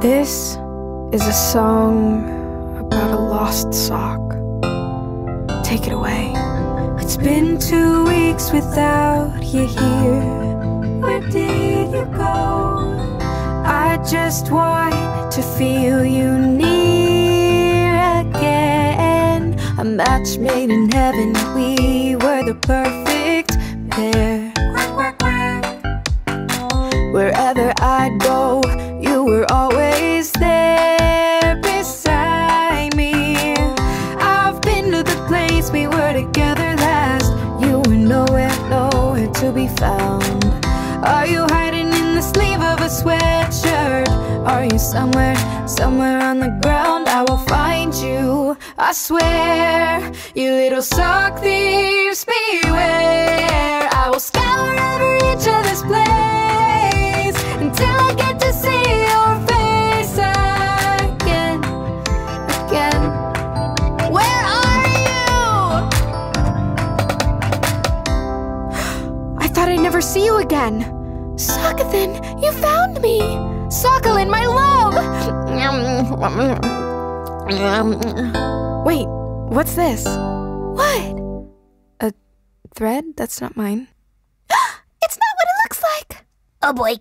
This is a song about a lost sock. Take it away. It's been two weeks without you here. Where did you go? I just want to feel you near again. A match made in heaven, we were the perfect pair. Wherever I'd go, we were together last. You were nowhere, nowhere to be found. Are you hiding in the sleeve of a sweatshirt? Are you somewhere, somewhere on the ground? I will find you, I swear. You little sock thieves, beware. I will scour every inch of this place thought I'd never see you again. Sakathin, you found me. Sokolin, my love. Wait, what's this? What? A thread? That's not mine. it's not what it looks like. Oh boy.